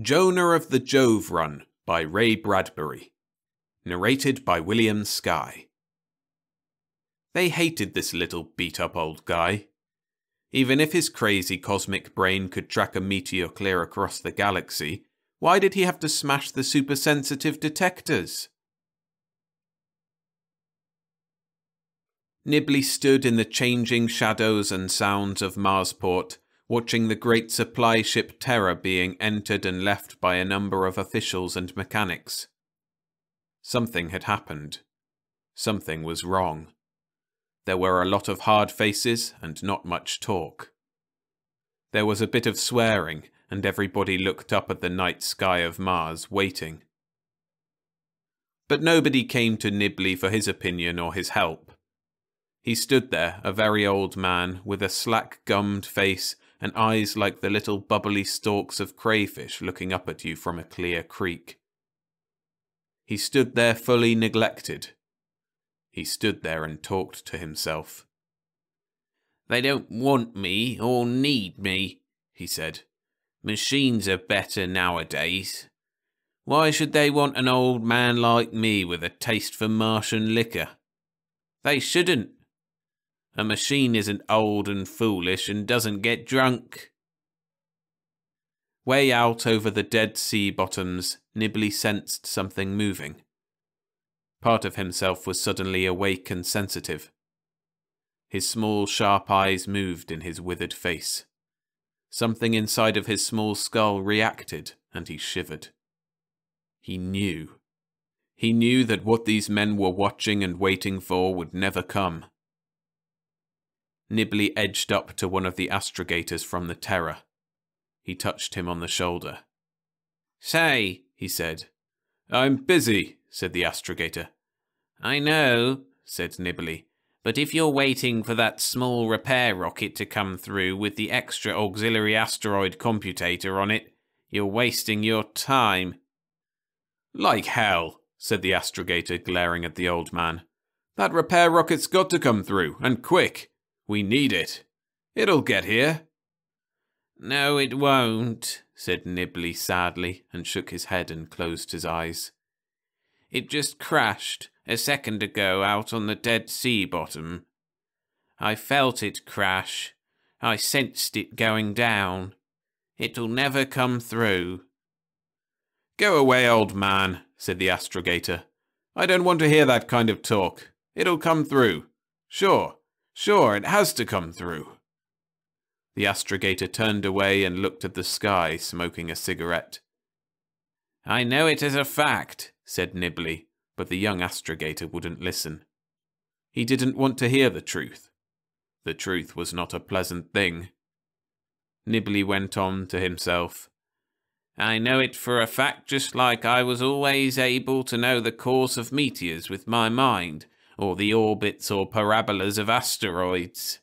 Jonah of the Jove Run by Ray Bradbury. Narrated by William Sky. They hated this little beat up old guy. Even if his crazy cosmic brain could track a meteor clear across the galaxy, why did he have to smash the supersensitive detectors? Nibley stood in the changing shadows and sounds of Marsport, watching the great supply ship Terror being entered and left by a number of officials and mechanics. Something had happened. Something was wrong. There were a lot of hard faces and not much talk. There was a bit of swearing, and everybody looked up at the night sky of Mars, waiting. But nobody came to Nibley for his opinion or his help. He stood there, a very old man, with a slack gummed face and eyes like the little bubbly stalks of crayfish looking up at you from a clear creek. He stood there fully neglected. He stood there and talked to himself. They don't want me or need me, he said. Machines are better nowadays. Why should they want an old man like me with a taste for Martian liquor? They shouldn't. A machine isn't old and foolish and doesn't get drunk. Way out over the dead sea bottoms, Nibley sensed something moving. Part of himself was suddenly awake and sensitive. His small, sharp eyes moved in his withered face. Something inside of his small skull reacted, and he shivered. He knew. He knew that what these men were watching and waiting for would never come. Nibley edged up to one of the astrogators from the Terror. He touched him on the shoulder. Say, he said. I'm busy, said the astrogator. I know, said Nibley, but if you're waiting for that small repair rocket to come through with the extra auxiliary asteroid computator on it, you're wasting your time. Like hell, said the astrogator, glaring at the old man. That repair rocket's got to come through, and quick. We need it. It'll get here. No, it won't, said Nibley sadly, and shook his head and closed his eyes. It just crashed a second ago out on the Dead Sea bottom. I felt it crash. I sensed it going down. It'll never come through. Go away, old man, said the astrogator. I don't want to hear that kind of talk. It'll come through. Sure. Sure, it has to come through. The astrogator turned away and looked at the sky, smoking a cigarette. I know it as a fact, said Nibley, but the young astrogator wouldn't listen. He didn't want to hear the truth. The truth was not a pleasant thing. Nibley went on to himself. I know it for a fact just like I was always able to know the course of meteors with my mind, or the orbits or parabolas of asteroids.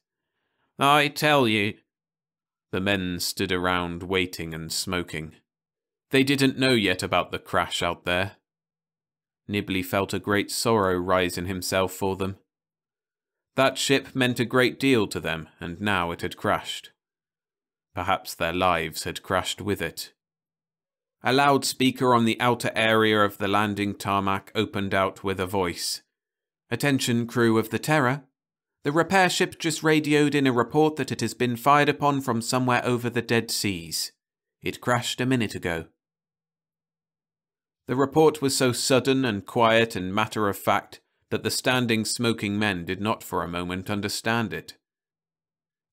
I tell you. The men stood around waiting and smoking. They didn't know yet about the crash out there. Nibley felt a great sorrow rise in himself for them. That ship meant a great deal to them, and now it had crashed. Perhaps their lives had crashed with it. A loudspeaker on the outer area of the landing tarmac opened out with a voice. Attention crew of the Terror. The repair ship just radioed in a report that it has been fired upon from somewhere over the Dead Seas. It crashed a minute ago. The report was so sudden and quiet and matter of fact that the standing smoking men did not for a moment understand it.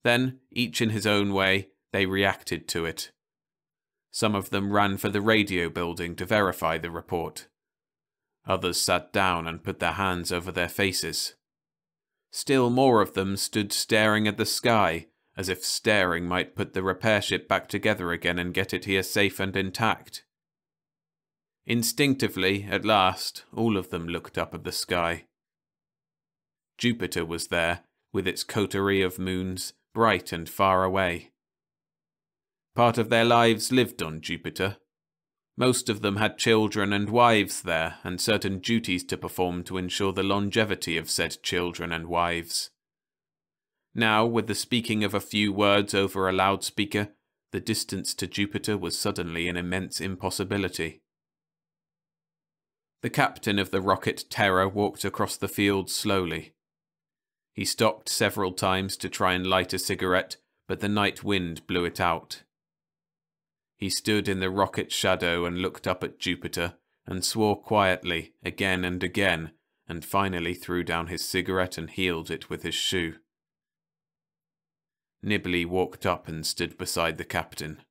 Then, each in his own way, they reacted to it. Some of them ran for the radio building to verify the report. Others sat down and put their hands over their faces. Still more of them stood staring at the sky, as if staring might put the repair ship back together again and get it here safe and intact. Instinctively, at last, all of them looked up at the sky. Jupiter was there, with its coterie of moons, bright and far away. Part of their lives lived on Jupiter, most of them had children and wives there, and certain duties to perform to ensure the longevity of said children and wives. Now, with the speaking of a few words over a loudspeaker, The distance to Jupiter was suddenly an immense impossibility. The captain of the rocket Terror walked across the field slowly. He stopped several times to try and light a cigarette, but the night wind blew it out. He stood in the rocket's shadow and looked up at Jupiter and swore quietly again and again, and finally threw down his cigarette and heeled it with his shoe. Nibley walked up and stood beside the captain.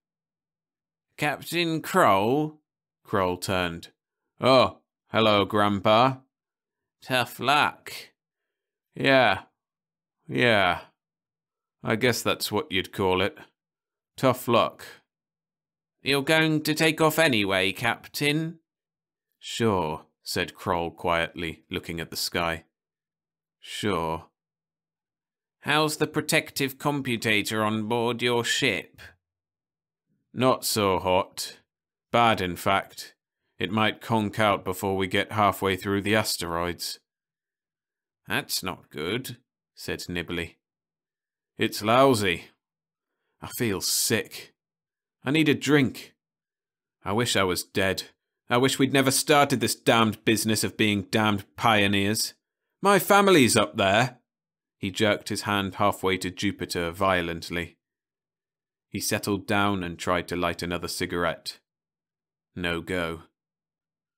Captain Kroll? Kroll turned. Oh, hello, Grandpa. Tough luck. Yeah. Yeah. I guess that's what you'd call it. Tough luck. You're going to take off anyway, Captain? Sure, said Kroll quietly, looking at the sky. Sure. How's the protective computator on board your ship? Not so hot. Bad, in fact. It might conk out before we get halfway through the asteroids. That's not good, said Nibley. It's lousy. I feel sick. I need a drink. I wish I was dead. I wish we'd never started this damned business of being damned pioneers. My family's up there. He jerked his hand halfway to Jupiter violently. He settled down and tried to light another cigarette. No go.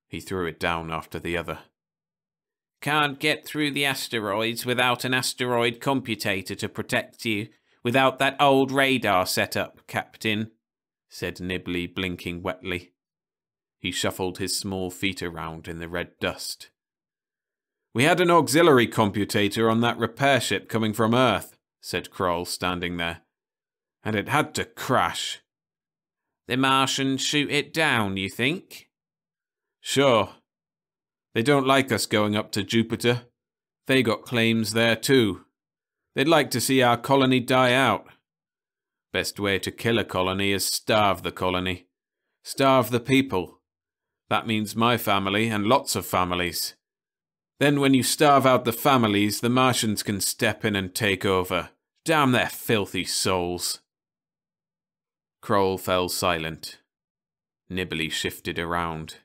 He threw it down after the other. Can't get through the asteroids without an asteroid computator to protect you, without that old radar setup, Captain, said Nibley, blinking wetly. He shuffled his small feet around in the red dust. We had an auxiliary computator on that repair ship coming from Earth, said Kroll, standing there. And it had to crash. The Martians shoot it down, you think? Sure. They don't like us going up to Jupiter. They got claims there too. They'd like to see our colony die out. Best way to kill a colony is starve the colony. Starve the people. That means my family and lots of families. Then when you starve out the families, the Martians can step in and take over. Damn their filthy souls. Kroll fell silent. Nibley shifted around.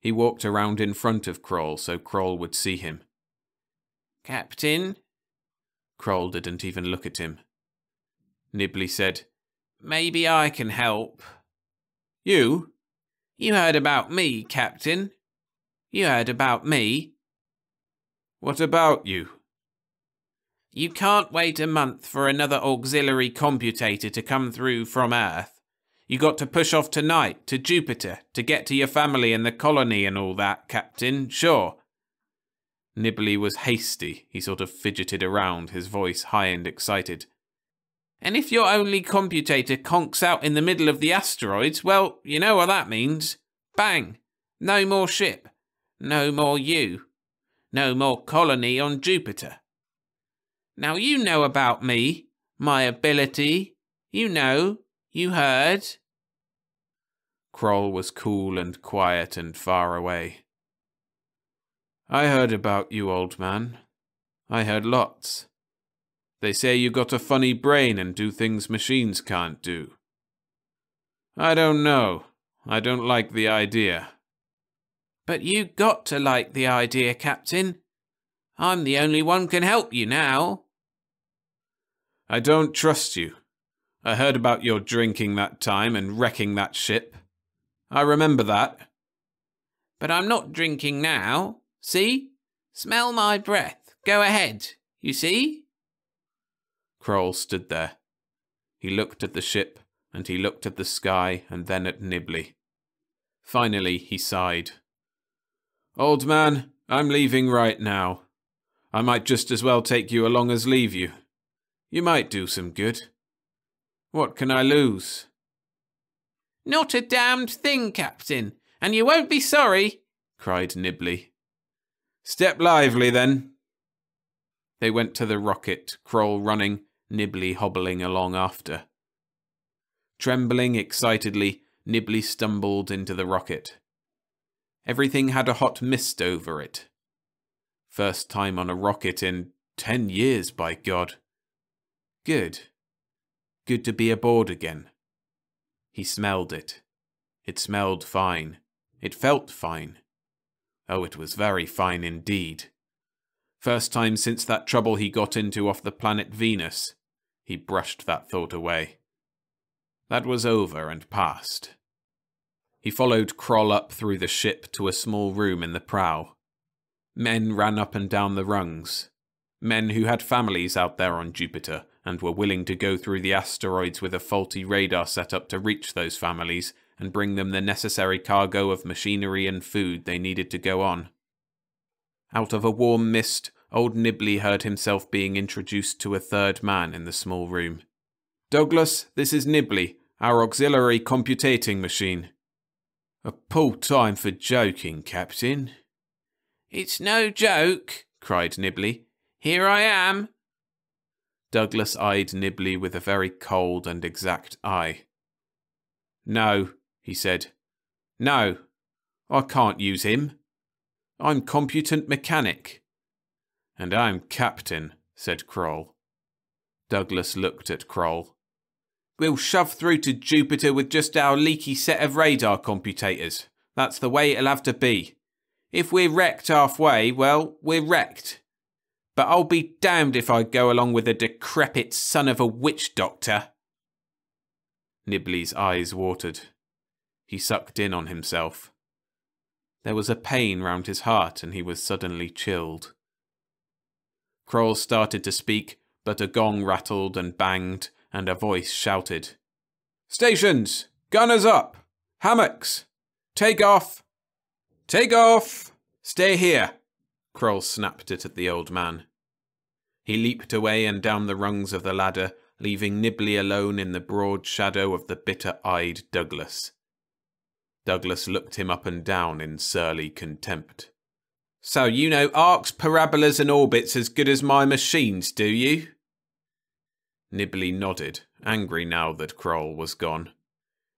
He walked around in front of Kroll so Kroll would see him. Captain? Kroll didn't even look at him. Nibley said, Maybe I can help. You? You heard about me, Captain. You heard about me. What about you? You can't wait a month for another auxiliary computator to come through from Earth. You got to push off tonight to Jupiter to get to your family and the colony and all that, Captain, sure. Nibley was hasty. He sort of fidgeted around, his voice high and excited. And if your only computator conks out in the middle of the asteroids, well, you know what that means. Bang! No more ship. No more you no more colony on Jupiter. Now you know about me, my ability. You know, you heard. Kroll was cool and quiet and far away. I heard about you, old man. I heard lots. They say you got a funny brain and do things machines can't do. I don't know. I don't like the idea. But you got to like the idea, Captain. I'm the only one can help you now. I don't trust you. I heard about your drinking that time and wrecking that ship. I remember that. But I'm not drinking now. See? Smell my breath. Go ahead. You see? Kroll stood there. He looked at the ship, and he looked at the sky, and then at Nibley. Finally, he sighed. Old man, I'm leaving right now. I might just as well take you along as leave you. You might do some good. What can I lose? Not a damned thing, Captain, and you won't be sorry, cried Nibley. Step lively, then. They went to the rocket, Kroll running, Nibley hobbling along after. Trembling excitedly, Nibley stumbled into the rocket. Everything had a hot mist over it. First time on a rocket in ten years, by God. Good. Good to be aboard again. He smelled it. It smelled fine. It felt fine. Oh, it was very fine indeed. First time since that trouble he got into off the planet Venus. He brushed that thought away. That was over and past. He followed Kroll up through the ship to a small room in the prow. Men ran up and down the rungs. Men who had families out there on Jupiter and were willing to go through the asteroids with a faulty radar setup to reach those families and bring them the necessary cargo of machinery and food they needed to go on. Out of a warm mist, old Nibley heard himself being introduced to a third man in the small room. Douglas, this is Nibley, our auxiliary computating machine. A poor time for joking, Captain. It's no joke, cried Nibley. Here I am. Douglas eyed Nibley with a very cold and exact eye. No, he said. No, I can't use him. I'm computant mechanic. And I'm captain, said Kroll. Douglas looked at Kroll. We'll shove through to Jupiter with just our leaky set of radar computators. That's the way it'll have to be. If we're wrecked halfway, well, we're wrecked. But I'll be damned if I go along with a decrepit son of a witch doctor. Nibley's eyes watered. He sucked in on himself. There was a pain round his heart and he was suddenly chilled. Kroll started to speak, but a gong rattled and banged, and a voice shouted. Stations! Gunners up! Hammocks! Take off! Take off! Stay here! Kroll snapped it at the old man. He leaped away and down the rungs of the ladder, leaving Nibley alone in the broad shadow of the bitter-eyed Douglas. Douglas looked him up and down in surly contempt. So you know arcs, parabolas, and orbits as good as my machines, do you? Nibley nodded, angry now that Kroll was gone.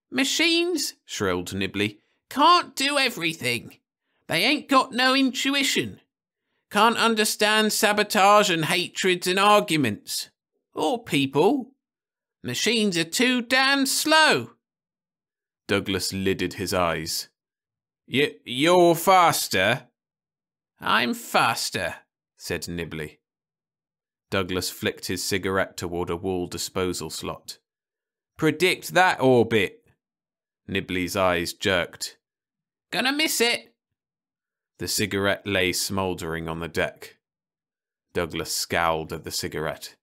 Machines, shrilled Nibley, can't do everything. They ain't got no intuition. Can't understand sabotage and hatreds and arguments. Or people. Machines are too damn slow. Douglas lidded his eyes. Y- you're faster? I'm faster, said Nibley. Douglas flicked his cigarette toward a wall disposal slot. Predict that orbit. Nibley's eyes jerked. Gonna miss it. The cigarette lay smouldering on the deck. Douglas scowled at the cigarette.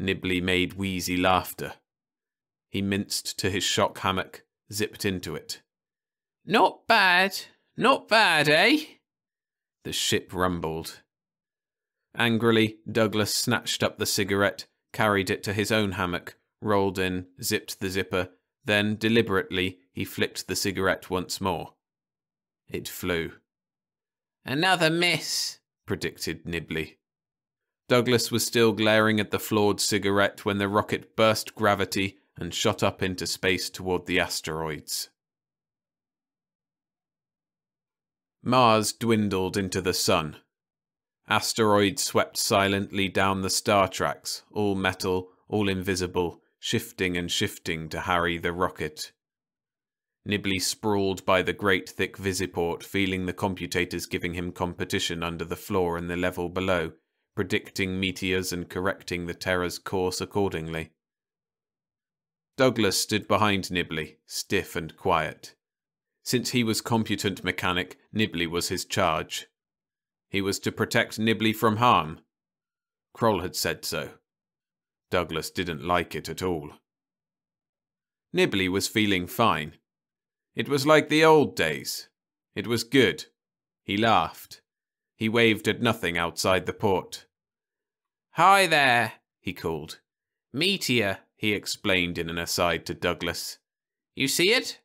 Nibley made wheezy laughter. He minced to his shock hammock, zipped into it. Not bad, not bad, eh? The ship rumbled. Angrily, Douglas snatched up the cigarette, carried it to his own hammock, rolled in, zipped the zipper, then, deliberately, he flicked the cigarette once more. It flew. Another miss, predicted Nibley. Douglas was still glaring at the flawed cigarette when the rocket burst gravity and shot up into space toward the asteroids. Mars dwindled into the sun. Asteroids swept silently down the star tracks, all metal, all invisible, shifting and shifting to harry the rocket. Nibley sprawled by the great thick visiport, feeling the computators giving him competition under the floor and the level below, predicting meteors and correcting the Terror's course accordingly. Douglas stood behind Nibley, stiff and quiet. Since he was competent mechanic, Nibley was his charge. He was to protect Nibley from harm. Kroll had said so. Douglas didn't like it at all. Nibley was feeling fine. It was like the old days. It was good. He laughed. He waved at nothing outside the port. Hi there, he called. Meteor he explained in an aside to Douglas. You see it?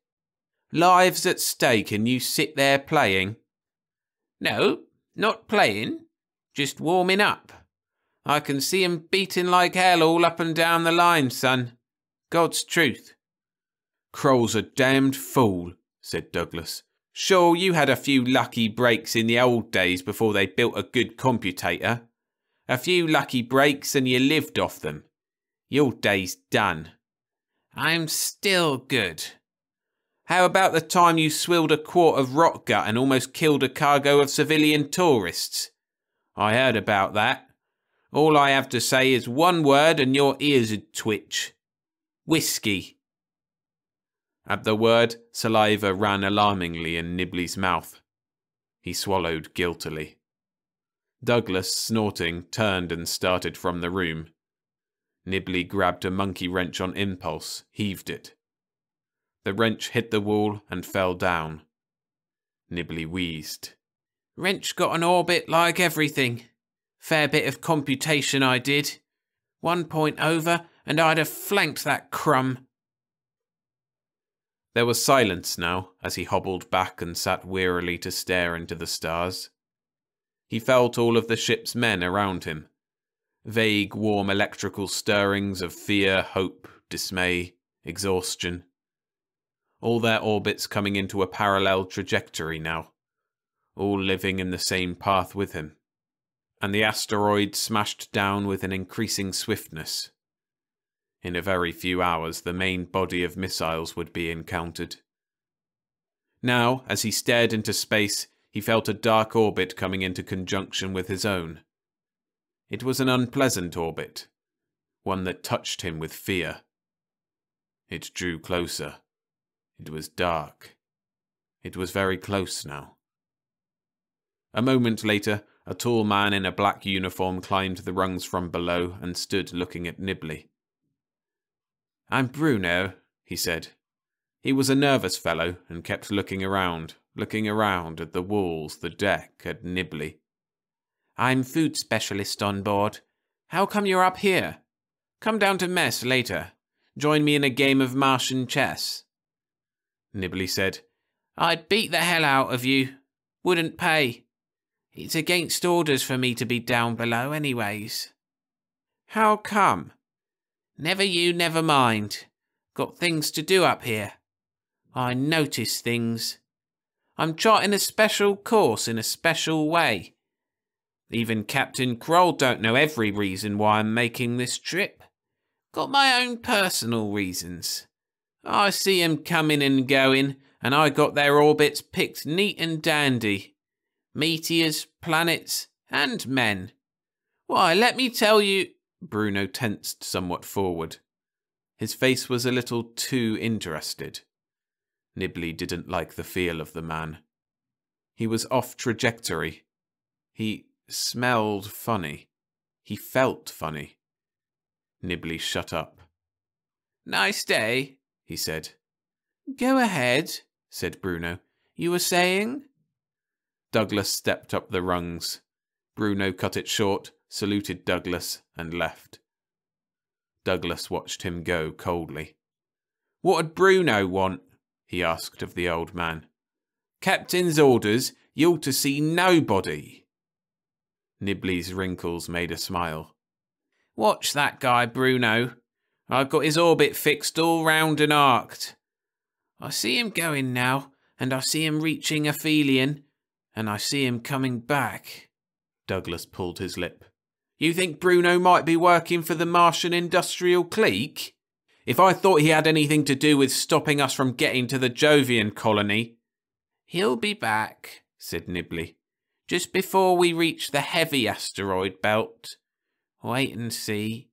Lives at stake and you sit there playing? No, not playing. Just warming up. I can see 'em beating like hell all up and down the line, son. God's truth. Kroll's a damned fool, said Douglas. Sure, you had a few lucky breaks in the old days before they built a good computator. A few lucky breaks and you lived off them. Your day's done. I'm still good. How about the time you swilled a quart of rot gut and almost killed a cargo of civilian tourists? I heard about that. All I have to say is one word and your ears would twitch. Whiskey. At the word, saliva ran alarmingly in Nibley's mouth. He swallowed guiltily. Douglas, snorting, turned and started from the room. Nibley grabbed a monkey wrench on impulse, heaved it. The wrench hit the wall and fell down. Nibley wheezed. Wrench got an orbit like everything. Fair bit of computation I did. One point over, and I'd have flanked that crumb. There was silence now as he hobbled back and sat wearily to stare into the stars. He felt all of the ship's men around him. Vague, warm electrical stirrings of fear, hope, dismay, exhaustion. All their orbits coming into a parallel trajectory now. All living in the same path with him. And the asteroid smashed down with an increasing swiftness. In a very few hours, the main body of missiles would be encountered. Now, as he stared into space, he felt a dark orbit coming into conjunction with his own. It was an unpleasant orbit, one that touched him with fear. It drew closer. It was dark. It was very close now. A moment later, a tall man in a black uniform climbed the rungs from below and stood looking at Nibley. I'm Bruno, he said. He was a nervous fellow and kept looking around, looking around at the walls, the deck, at Nibley. I'm food specialist on board. How come you're up here? Come down to mess later. Join me in a game of Martian chess. Nibley said, I'd beat the hell out of you. Wouldn't pay. It's against orders for me to be down below, anyways. How come? Never you, never mind. Got things to do up here. I notice things. I'm charting a special course in a special way. Even Captain Kroll don't know every reason why I'm making this trip. Got my own personal reasons. I see 'em coming and going, and I got their orbits picked neat and dandy. Meteors, planets, and men. Why, let me tell you. Bruno tensed somewhat forward. His face was a little too interested. Nibley didn't like the feel of the man. He was off trajectory. He smelled funny. He felt funny. Nibley shut up. Nice day, he said. Go ahead, said Bruno. You were saying? Douglas stepped up the rungs. Bruno cut it short saluted Douglas, and left. Douglas watched him go coldly. What'd Bruno want? he asked of the old man. Captain's orders, you're to see nobody. Nibley's wrinkles made a smile. Watch that guy, Bruno. I've got his orbit fixed all round and arced. I see him going now, and I see him reaching aphelion, and I see him coming back. Douglas pulled his lip. You think Bruno might be working for the Martian industrial clique? If I thought he had anything to do with stopping us from getting to the Jovian colony. He'll be back, said Nibley, just before we reach the heavy asteroid belt. Wait and see.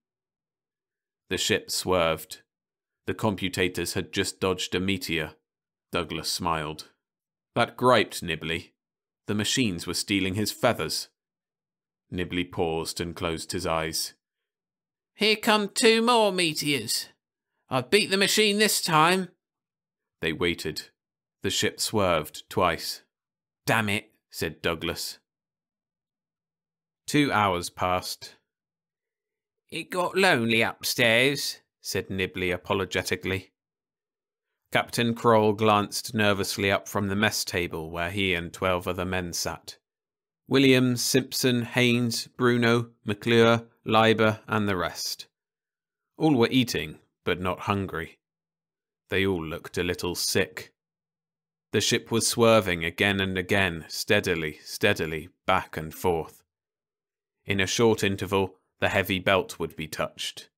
The ship swerved. The computators had just dodged a meteor. Douglas smiled. That griped Nibley. The machines were stealing his feathers. Nibley paused and closed his eyes. Here come two more meteors. I've beat the machine this time. They waited. The ship swerved twice. Damn it, said Douglas. Two hours passed. It got lonely upstairs, said Nibley apologetically. Captain Kroll glanced nervously up from the mess table where he and twelve other men sat. Williams, Simpson, Haines, Bruno, McClure, Leiber, and the rest. All were eating, but not hungry. They all looked a little sick. The ship was swerving again and again, steadily, steadily, back and forth. In a short interval, the heavy belt would be touched.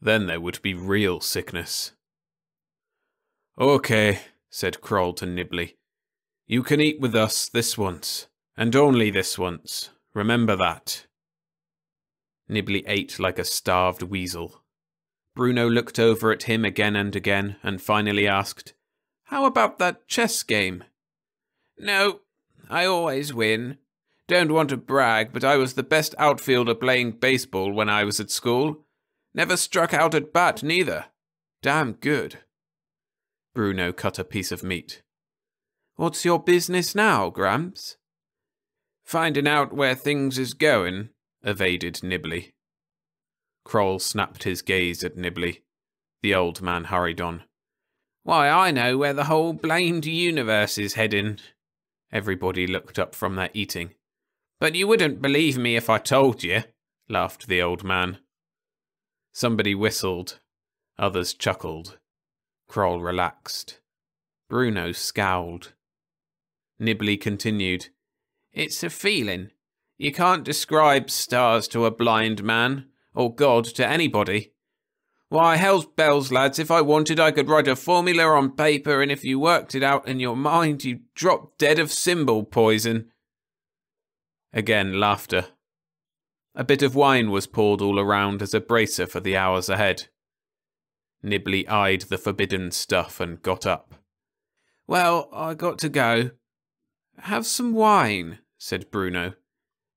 Then there would be real sickness, Okay, said Kroll to Nibley. You can eat with us this once, and only this once. Remember that. Nibley ate like a starved weasel. Bruno looked over at him again and again, and finally asked, How about that chess game? No, I always win. Don't want to brag, but I was the best outfielder playing baseball when I was at school. Never struck out at bat, neither. Damn good. Bruno cut a piece of meat. What's your business now, Gramps? Finding out where things is going, evaded Nibley. Kroll snapped his gaze at Nibley. The old man hurried on. Why, I know where the whole blamed universe is heading. Everybody looked up from their eating. But you wouldn't believe me if I told you, laughed the old man. Somebody whistled. Others chuckled. Kroll relaxed. Bruno scowled. Nibley continued. It's a feeling. You can't describe stars to a blind man, or God to anybody. Why, hell's bells, lads, if I wanted, I could write a formula on paper, and if you worked it out in your mind, you'd drop dead of symbol poison. Again, laughter. A bit of wine was poured all around as a bracer for the hours ahead. Nibley eyed the forbidden stuff and got up. Well, I got to go. Have some wine, said Bruno.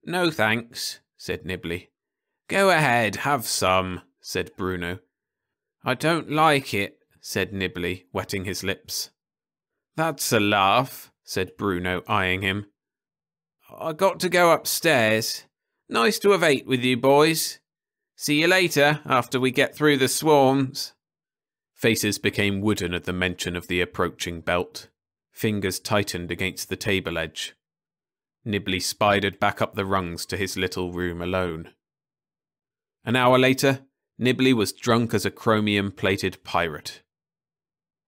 No thanks, said Nibley. Go ahead, have some, said Bruno. I don't like it, said Nibley, wetting his lips. That's a laugh, said Bruno, eyeing him. I got to go upstairs. Nice to have ate with you boys. See you later, after we get through the swarms. Faces became wooden at the mention of the approaching belt. Fingers tightened against the table edge. Nibley spidered back up the rungs to his little room alone. An hour later, Nibley was drunk as a chromium plated pirate.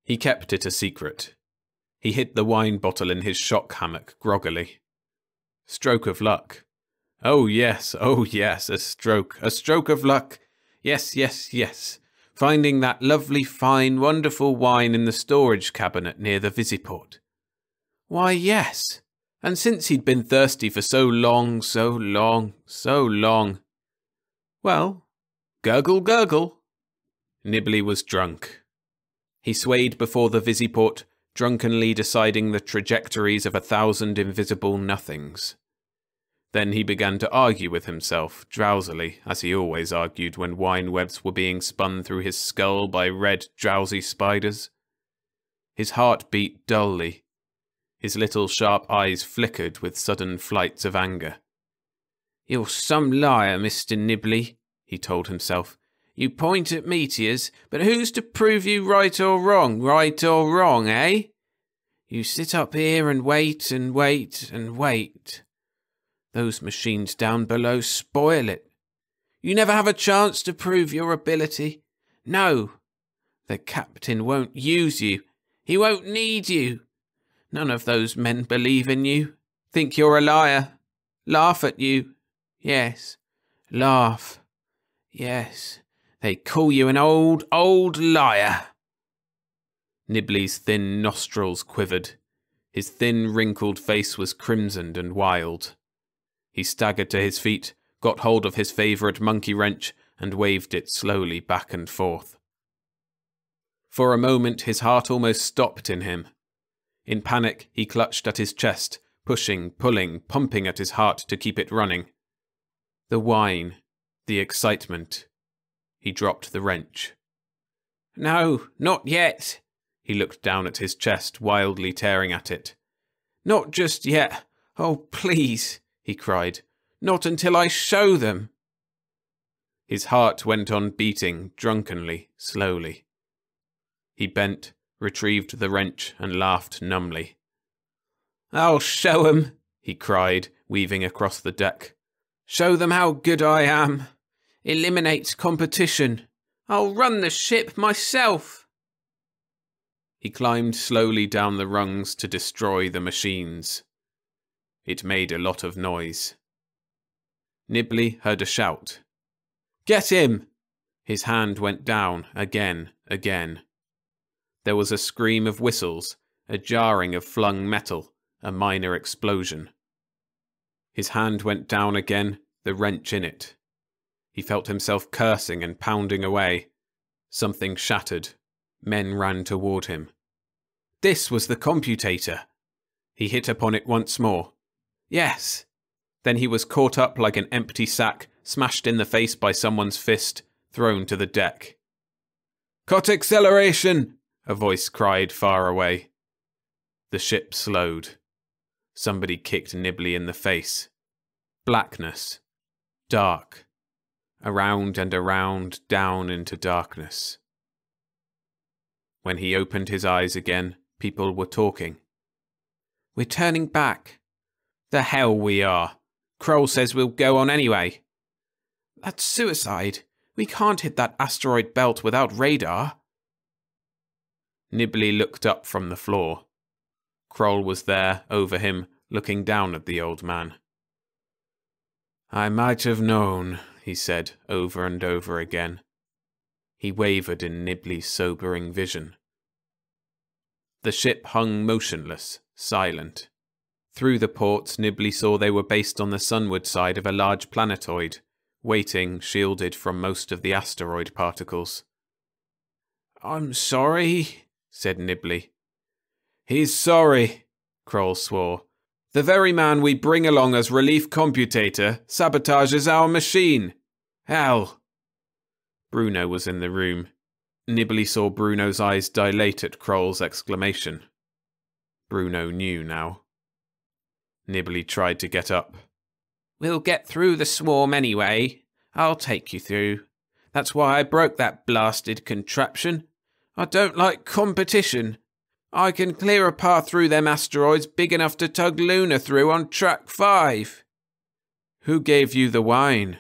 He kept it a secret. He hid the wine bottle in his shock hammock groggily. Stroke of luck. Oh, yes, oh, yes, a stroke, a stroke of luck. Yes, yes, yes finding that lovely, fine, wonderful wine in the storage cabinet near the Visiport. Why, yes, and since he'd been thirsty for so long, so long, so long. Well, gurgle, gurgle. Nibley was drunk. He swayed before the Visiport, drunkenly deciding the trajectories of a thousand invisible nothings. Then he began to argue with himself, drowsily, as he always argued when wine webs were being spun through his skull by red, drowsy spiders. His heart beat dully. His little sharp eyes flickered with sudden flights of anger. You're some liar, Mr. Nibley, he told himself. You point at meteors, but who's to prove you right or wrong, right or wrong, eh? You sit up here and wait and wait and wait. Those machines down below spoil it. You never have a chance to prove your ability. No, the captain won't use you. He won't need you. None of those men believe in you. Think you're a liar. Laugh at you. Yes, laugh. Yes, they call you an old, old liar. Nibley's thin nostrils quivered. His thin, wrinkled face was crimsoned and wild. He staggered to his feet, got hold of his favourite monkey wrench, and waved it slowly back and forth. For a moment, his heart almost stopped in him. In panic, he clutched at his chest, pushing, pulling, pumping at his heart to keep it running. The wine, the excitement. He dropped the wrench. No, not yet. He looked down at his chest, wildly tearing at it. Not just yet. Oh, please he cried. Not until I show them. His heart went on beating drunkenly, slowly. He bent, retrieved the wrench, and laughed numbly. I'll show 'em, he cried, weaving across the deck. Show them how good I am. Eliminate competition. I'll run the ship myself. He climbed slowly down the rungs to destroy the machines. It made a lot of noise. Nibley heard a shout. Get him! His hand went down again, again. There was a scream of whistles, a jarring of flung metal, a minor explosion. His hand went down again, the wrench in it. He felt himself cursing and pounding away. Something shattered. Men ran toward him. This was the computator. He hit upon it once more. Yes. Then he was caught up like an empty sack, smashed in the face by someone's fist, thrown to the deck. Cut acceleration! A voice cried far away. The ship slowed. Somebody kicked Nibley in the face. Blackness. Dark. Around and around, down into darkness. When he opened his eyes again, people were talking. We're turning back. The hell we are. Kroll says we'll go on anyway. That's suicide. We can't hit that asteroid belt without radar. Nibley looked up from the floor. Kroll was there, over him, looking down at the old man. I might have known, he said over and over again. He wavered in Nibley's sobering vision. The ship hung motionless, silent. Through the ports, Nibley saw they were based on the sunward side of a large planetoid, waiting, shielded from most of the asteroid particles. I'm sorry, said Nibley. He's sorry, Kroll swore. The very man we bring along as relief computator sabotages our machine. Hell. Bruno was in the room. Nibley saw Bruno's eyes dilate at Kroll's exclamation. Bruno knew now. Nibley tried to get up. We'll get through the swarm anyway. I'll take you through. That's why I broke that blasted contraption. I don't like competition. I can clear a path through them asteroids big enough to tug Luna through on track five. Who gave you the wine?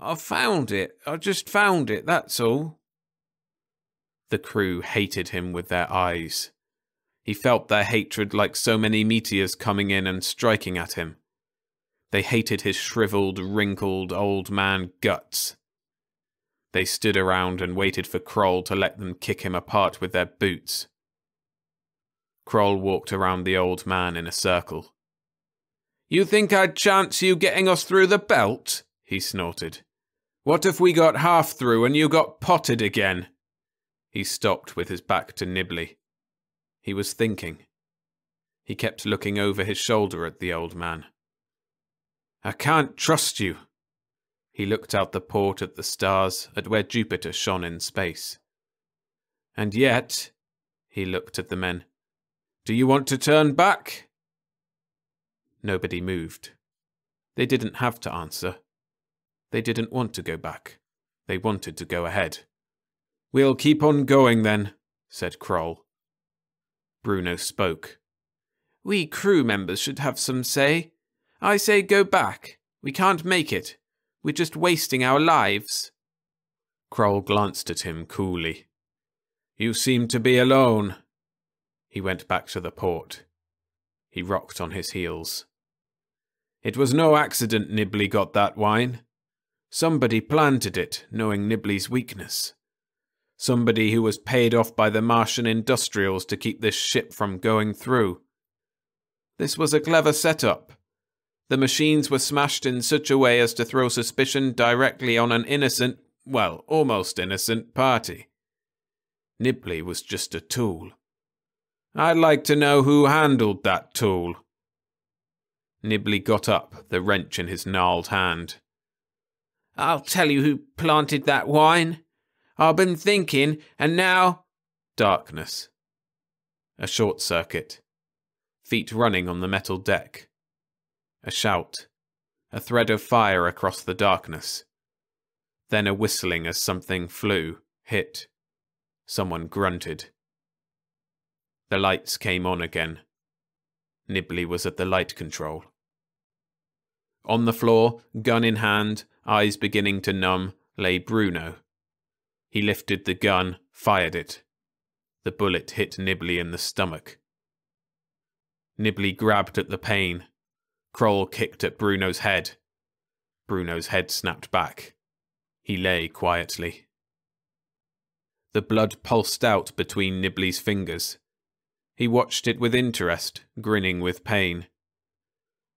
I found it. I just found it, that's all. The crew hated him with their eyes. He felt their hatred like so many meteors coming in and striking at him. They hated his shriveled, wrinkled old man guts. They stood around and waited for Kroll to let them kick him apart with their boots. Kroll walked around the old man in a circle. You think I'd chance you getting us through the belt? he snorted. What if we got half through and you got potted again? He stopped with his back to Nibley. He was thinking. He kept looking over his shoulder at the old man. I can't trust you. He looked out the port at the stars, at where Jupiter shone in space. And yet, he looked at the men, do you want to turn back? Nobody moved. They didn't have to answer. They didn't want to go back. They wanted to go ahead. We'll keep on going then, said Kroll. Bruno spoke. We crew members should have some say. I say go back. We can't make it. We're just wasting our lives. Kroll glanced at him coolly. You seem to be alone. He went back to the port. He rocked on his heels. It was no accident Nibley got that wine. Somebody planted it, knowing Nibley's weakness. Somebody who was paid off by the Martian industrials to keep this ship from going through. This was a clever setup. The machines were smashed in such a way as to throw suspicion directly on an innocent, well, almost innocent party. Nibley was just a tool. I'd like to know who handled that tool. Nibley got up, the wrench in his gnarled hand. I'll tell you who planted that wine. I've been thinking, and now. Darkness. A short circuit. Feet running on the metal deck. A shout. A thread of fire across the darkness. Then a whistling as something flew, hit. Someone grunted. The lights came on again. Nibley was at the light control. On the floor, gun in hand, eyes beginning to numb, lay Bruno. He lifted the gun, fired it. The bullet hit Nibley in the stomach. Nibley grabbed at the pain, Kroll kicked at Bruno's head. Bruno's head snapped back. He lay quietly. The blood pulsed out between Nibley's fingers. He watched it with interest, grinning with pain.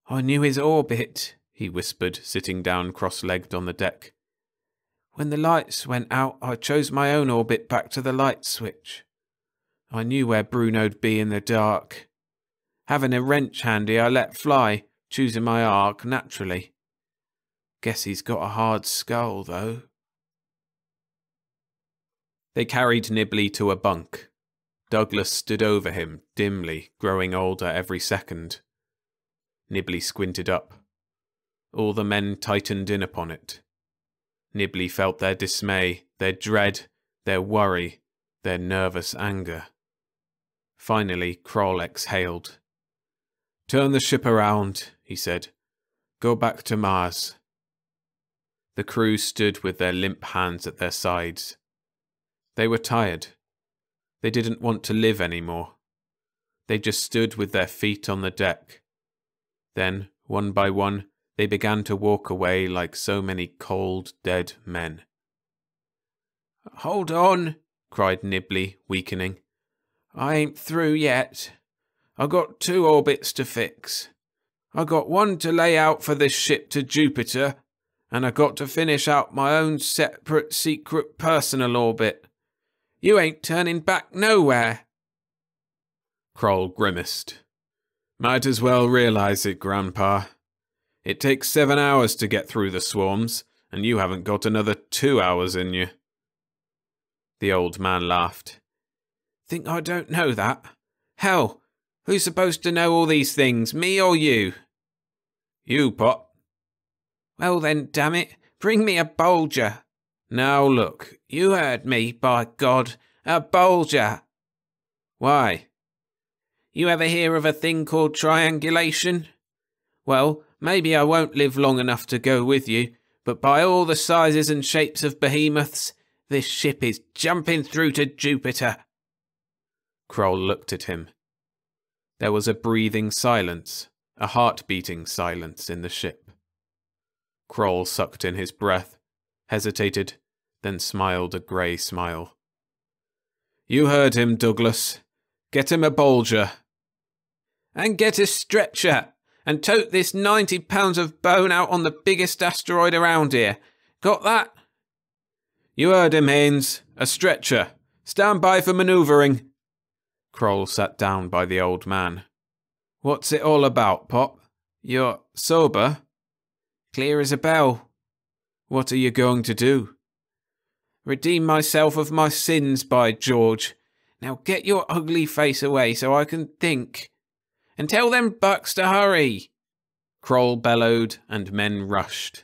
I knew his orbit, he whispered, sitting down cross legged on the deck. When the lights went out, I chose my own orbit back to the light switch. I knew where Bruno'd be in the dark. Having a wrench handy, I let fly, choosing my arc naturally. Guess he's got a hard skull, though. They carried Nibley to a bunk. Douglas stood over him, dimly, growing older every second. Nibley squinted up. All the men tightened in upon it. Nibley felt their dismay, their dread, their worry, their nervous anger. Finally, Kroll exhaled. Turn the ship around, he said. Go back to Mars. The crew stood with their limp hands at their sides. They were tired. They didn't want to live any more. They just stood with their feet on the deck. Then, one by one, they began to walk away like so many cold, dead men. Hold on, cried Nibley, weakening. I ain't through yet. I got two orbits to fix. I got one to lay out for this ship to Jupiter, and I got to finish out my own separate, secret, personal orbit. You ain't turning back nowhere. Kroll grimaced. Might as well realize it, Grandpa. It takes seven hours to get through the swarms, and you haven't got another two hours in you. The old man laughed. Think I don't know that? Hell, who's supposed to know all these things, me or you? You, Pop. Well then, damn it, bring me a bolger. Now look, you heard me, by God, a bolger. Why? You ever hear of a thing called triangulation? Well, maybe I won't live long enough to go with you, but by all the sizes and shapes of behemoths, this ship is jumping through to Jupiter. Kroll looked at him. There was a breathing silence, a heart beating silence in the ship. Kroll sucked in his breath, hesitated, then smiled a grey smile. You heard him, Douglas. Get him a bolger. And get a stretcher, and tote this ninety pounds of bone out on the biggest asteroid around here. Got that? You heard him, Haines. A stretcher. Stand by for manoeuvring. Kroll sat down by the old man. What's it all about, Pop? You're sober? Clear as a bell. What are you going to do? Redeem myself of my sins, by George. Now get your ugly face away so I can think. And tell them bucks to hurry. Kroll bellowed, and men rushed.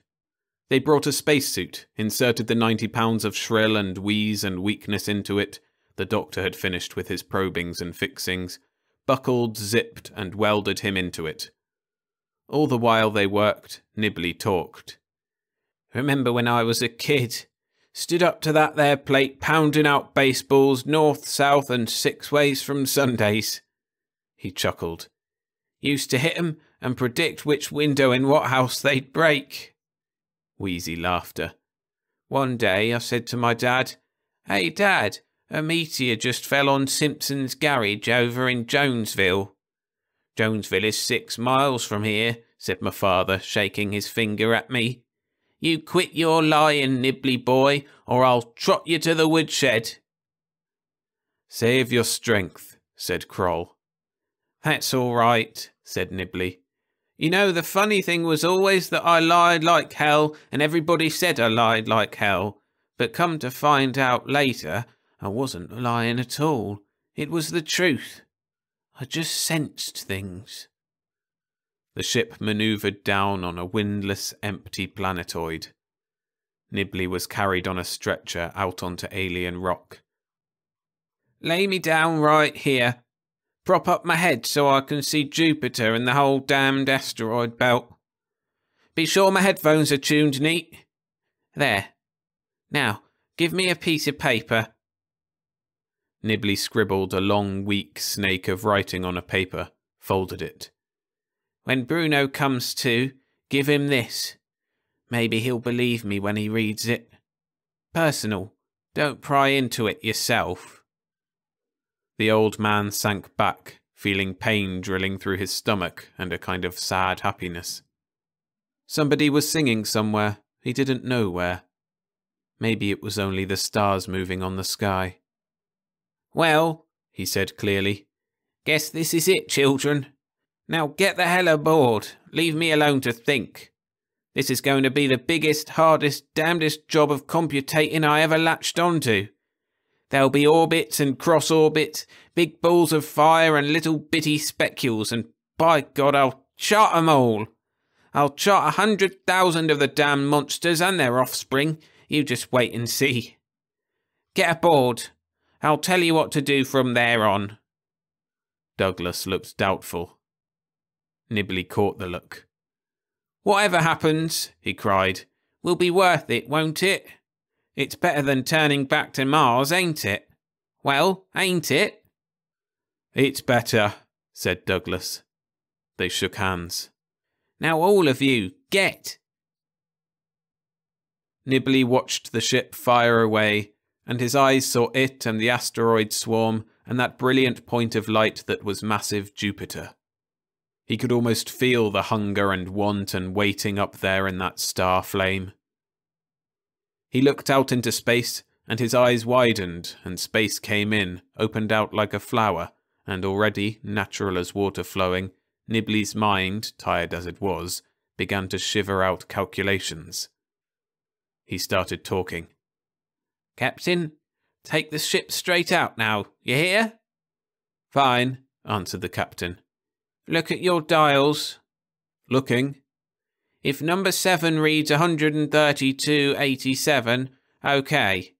They brought a spacesuit, inserted the ninety pounds of shrill and wheeze and weakness into it. The doctor had finished with his probings and fixings, buckled, zipped, and welded him into it. All the while they worked, Nibley talked. Remember when I was a kid? Stood up to that there plate pounding out baseballs north, south, and six ways from Sundays. He chuckled. Used to hit 'em and predict which window in what house they'd break. Wheezy laughter. One day I said to my dad, Hey, Dad, a meteor just fell on Simpson's garage over in Jonesville. Jonesville is six miles from here, said my father, shaking his finger at me. You quit your lying, Nibley boy, or I'll trot you to the woodshed. Save your strength, said Kroll. That's all right, said Nibley. You know, the funny thing was always that I lied like hell, and everybody said I lied like hell. But come to find out later, I wasn't lying at all. It was the truth. I just sensed things. The ship maneuvered down on a windless, empty planetoid. Nibley was carried on a stretcher out onto alien rock. Lay me down right here. Prop up my head so I can see Jupiter and the whole damned asteroid belt. Be sure my headphones are tuned neat. There. Now, give me a piece of paper. Nibley scribbled a long, weak snake of writing on a paper, folded it. When Bruno comes to, give him this. Maybe he'll believe me when he reads it. Personal, Don't pry into it yourself. The old man sank back, feeling pain drilling through his stomach and a kind of sad happiness. Somebody was singing somewhere, he didn't know where. Maybe it was only the stars moving on the sky. Well, he said clearly, guess this is it, children. Now get the hell aboard. Leave me alone to think. This is going to be the biggest, hardest, damnedest job of computating I ever latched onto. There'll be orbits and cross orbits, big balls of fire and little bitty specules, and by God, I'll chart 'em all. I'll chart a hundred thousand of the damned monsters and their offspring. You just wait and see. Get aboard. I'll tell you what to do from there on. Douglas looked doubtful. Nibley caught the look. Whatever happens, he cried, will be worth it, won't it? It's better than turning back to Mars, ain't it? Well, ain't it? It's better, said Douglas. They shook hands. Now all of you, get! Nibley watched the ship fire away, and his eyes saw it and the asteroid swarm and that brilliant point of light that was massive Jupiter. He could almost feel the hunger and want and waiting up there in that star flame. He looked out into space, and his eyes widened, and space came in, opened out like a flower, and already, natural as water flowing, Nibley's mind, tired as it was, began to shiver out calculations. He started talking. Captain, take the ship straight out now, you hear? Fine, answered the captain. Look at your dials. Looking. If number 7 reads 132.87, okay.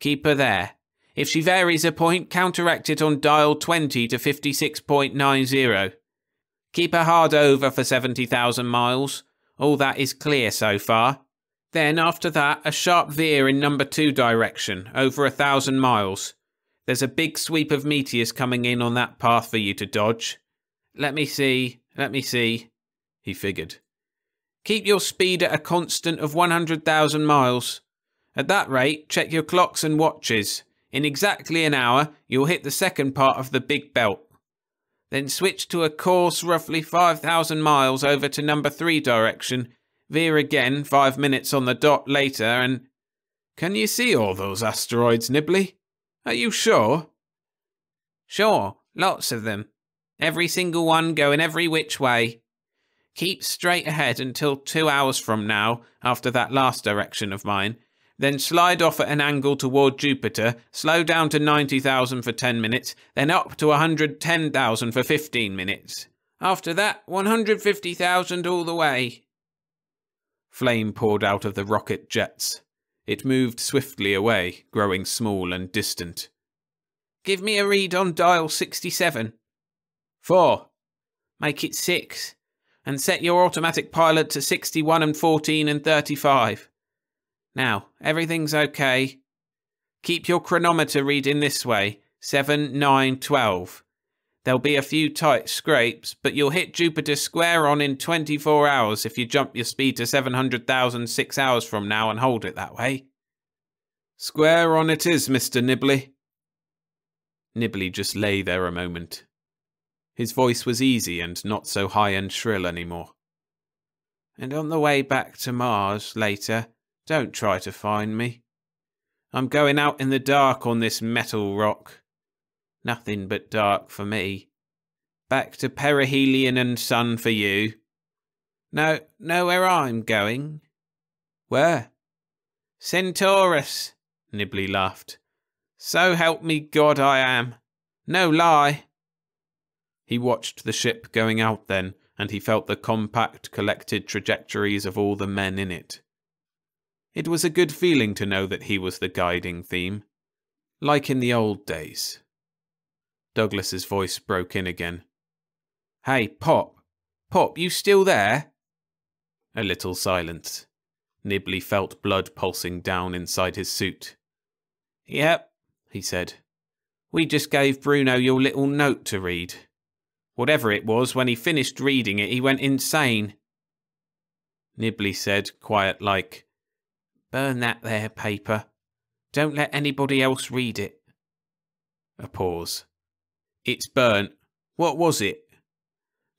Keep her there. If she varies a point, counteract it on dial 20 to 56.90. Keep her hard over for 70,000 miles. All that is clear so far. Then, after that, a sharp veer in number 2 direction, over a thousand miles. There's a big sweep of meteors coming in on that path for you to dodge. Let me see, let me see, he figured. Keep your speed at a constant of 100,000 miles. At that rate, check your clocks and watches. In exactly an hour, you'll hit the second part of the Big Belt. Then switch to a course roughly 5,000 miles over to number 3 direction. Veer again five minutes on the dot later and... Can you see all those asteroids, Nibley? Are you sure? Sure, lots of them. Every single one going every which way. Keep straight ahead until two hours from now, after that last direction of mine. Then slide off at an angle toward Jupiter, slow down to 90,000 for 10 minutes, then up to 110,000 for 15 minutes. After that, 150,000 all the way. Flame poured out of the rocket jets. It moved swiftly away, growing small and distant. Give me a read on dial 67. Four. Make it six. And set your automatic pilot to 61 and 14 and 35. Now, everything's okay. Keep your chronometer reading this way 7, 9, 12. There'll be a few tight scrapes, but you'll hit Jupiter square on in 24 hours if you jump your speed to 700,000 six hours from now and hold it that way. Square on it is, Mr. Nibley. Nibley just lay there a moment, his voice was easy and not so high and shrill anymore. And on the way back to Mars later, don't try to find me. I'm going out in the dark on this metal rock. Nothing but dark for me. Back to perihelion and sun for you. No, know where I'm going? Where? Centaurus, Nibley laughed. So help me God I am. No lie. He watched the ship going out then, and he felt the compact, collected trajectories of all the men in it. It was a good feeling to know that he was the guiding theme, like in the old days. Douglas's voice broke in again. Hey, Pop! Pop, you still there? A little silence. Nibley felt blood pulsing down inside his suit. Yep, he said. We just gave Bruno your little note to read. Whatever it was, when he finished reading it, he went insane. Nibley said, quiet like, Burn that there paper. Don't let anybody else read it. A pause. It's burnt. What was it?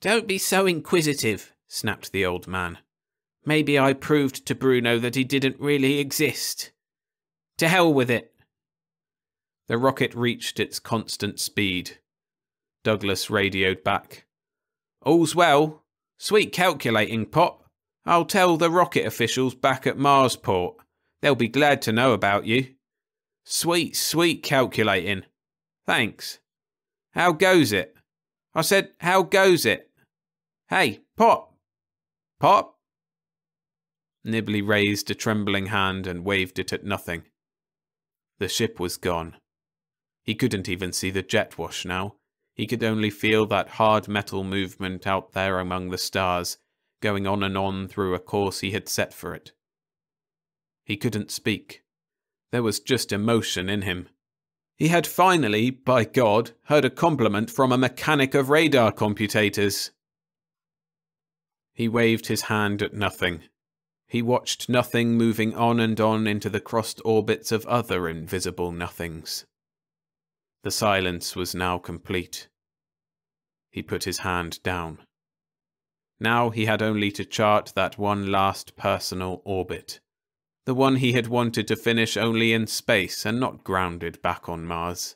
Don't be so inquisitive, snapped the old man. Maybe I proved to Bruno that he didn't really exist. To hell with it. The rocket reached its constant speed. Douglas radioed back. All's well. Sweet calculating, Pop. I'll tell the rocket officials back at Marsport. They'll be glad to know about you. Sweet, sweet calculating. Thanks. How goes it? I said, how goes it? Hey, Pop! Pop! Nibley raised a trembling hand and waved it at nothing. The ship was gone. He couldn't even see the jet wash now. He could only feel that hard metal movement out there among the stars, going on and on through a course he had set for it. He couldn't speak. There was just emotion in him. He had finally, by God, heard a compliment from a mechanic of radar computators. He waved his hand at nothing. He watched nothing moving on and on into the crossed orbits of other invisible nothings. The silence was now complete. He put his hand down. Now he had only to chart that one last personal orbit. The one he had wanted to finish only in space and not grounded back on Mars.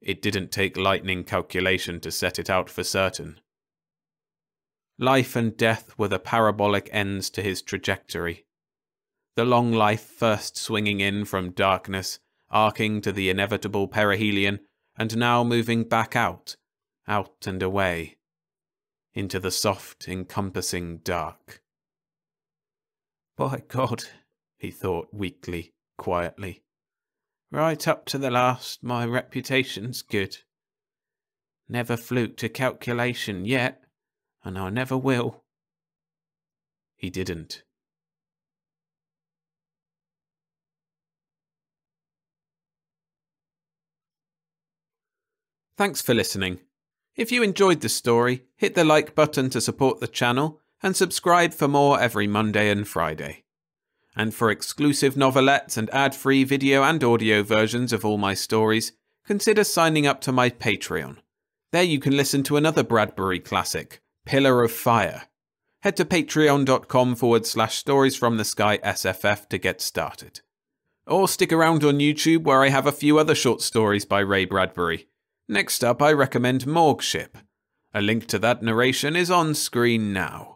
It didn't take lightning calculation to set it out for certain. Life and death were the parabolic ends to his trajectory. The long life first swinging in from darkness, arcing to the inevitable perihelion, and now moving back out, out and away, into the soft, encompassing dark. By God, he thought weakly, quietly. Right up to the last, my reputation's good. Never fluked a calculation yet and I never will. He didn't. Thanks for listening. If you enjoyed the story, hit the like button to support the channel and subscribe for more every Monday and Friday. And for exclusive novelettes and ad free video and audio versions of all my stories, consider signing up to my Patreon. There you can listen to another Bradbury classic, Pillar of Fire. Head to patreon.com forward slash stories from the sky SFF to get started. Or stick around on YouTube where I have a few other short stories by Ray Bradbury. Next up, I recommend Morgue Ship. A link to that narration is on screen now.